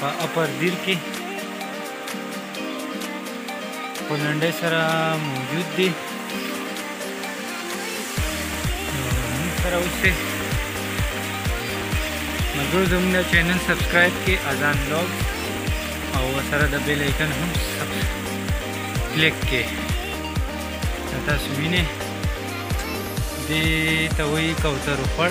په اپر دیر کې په لنډۍ سره موجود دی موږ سره اوسئ ملګرو زموږ دا چینل سبسکرایب کړئ اذان بلاګ او سره د بیل ایکن هم کلیک کړئ تاسو وینئ دې ته وایي کوترو خوړ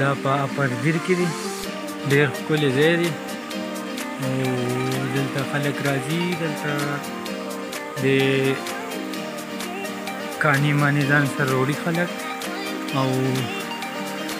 دا په اپر دیر کې دی ډیر ښکلی ځای دی او دلته خلک راځي دلته د کاني ماني ځان سره وړي خلک او